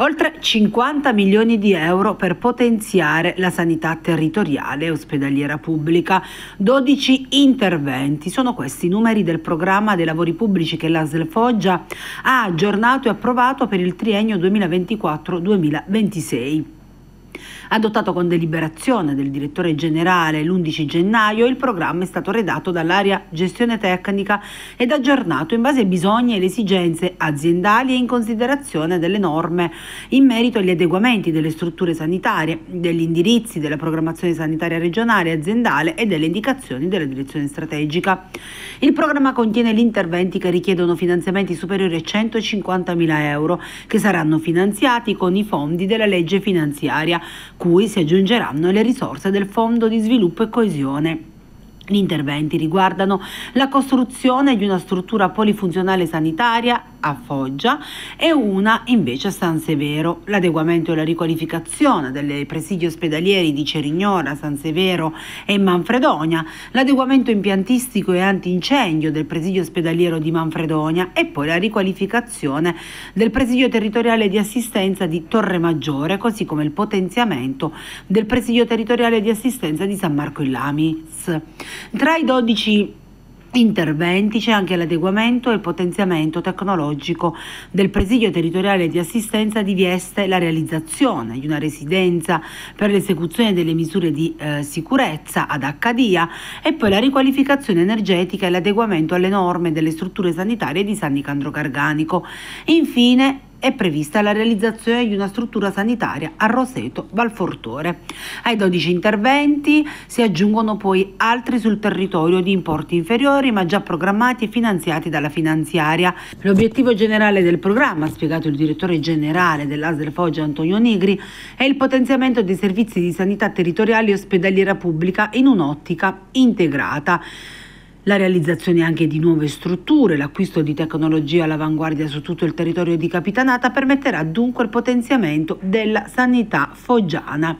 Oltre 50 milioni di euro per potenziare la sanità territoriale e ospedaliera pubblica, 12 interventi. Sono questi i numeri del programma dei lavori pubblici che l'ASL Foggia ha aggiornato e approvato per il triennio 2024-2026. Adottato con deliberazione del direttore generale l'11 gennaio, il programma è stato redatto dall'area gestione tecnica ed aggiornato in base ai bisogni e le esigenze aziendali e in considerazione delle norme in merito agli adeguamenti delle strutture sanitarie, degli indirizzi della programmazione sanitaria regionale e aziendale e delle indicazioni della direzione strategica. Il programma contiene gli interventi che richiedono finanziamenti superiori a 150.000 euro che saranno finanziati con i fondi della legge finanziaria cui si aggiungeranno le risorse del Fondo di sviluppo e coesione. Gli interventi riguardano la costruzione di una struttura polifunzionale sanitaria a Foggia e una invece a San Severo. L'adeguamento e la riqualificazione delle presidi ospedalieri di Cerignora, San Severo e Manfredonia, l'adeguamento impiantistico e antincendio del presidio ospedaliero di Manfredonia e poi la riqualificazione del presidio territoriale di assistenza di Torre Maggiore, così come il potenziamento del presidio territoriale di assistenza di San Marco in Lamis. Tra i 12 interventi c'è anche l'adeguamento e il potenziamento tecnologico del presidio territoriale di assistenza di Vieste la realizzazione di una residenza per l'esecuzione delle misure di eh, sicurezza ad Accadia e poi la riqualificazione energetica e l'adeguamento alle norme delle strutture sanitarie di San Nicandro Garganico. Infine è prevista la realizzazione di una struttura sanitaria a Roseto Valfortore. Ai 12 interventi si aggiungono poi altri sul territorio di importi inferiori ma già programmati e finanziati dalla finanziaria. L'obiettivo generale del programma, ha spiegato il direttore generale dell'ASL Foggia Antonio Nigri, è il potenziamento dei servizi di sanità territoriali e ospedaliera pubblica in un'ottica integrata la realizzazione anche di nuove strutture, l'acquisto di tecnologia all'avanguardia su tutto il territorio di Capitanata permetterà dunque il potenziamento della sanità foggiana.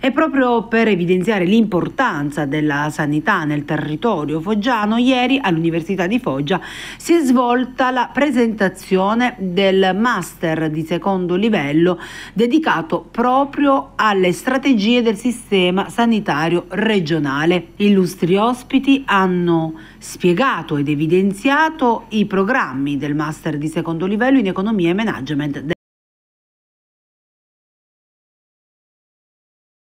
E proprio per evidenziare l'importanza della sanità nel territorio foggiano, ieri all'Università di Foggia si è svolta la presentazione del master di secondo livello dedicato proprio alle strategie del sistema sanitario regionale. Illustri ospiti hanno spiegato ed evidenziato i programmi del master di secondo livello in economia e management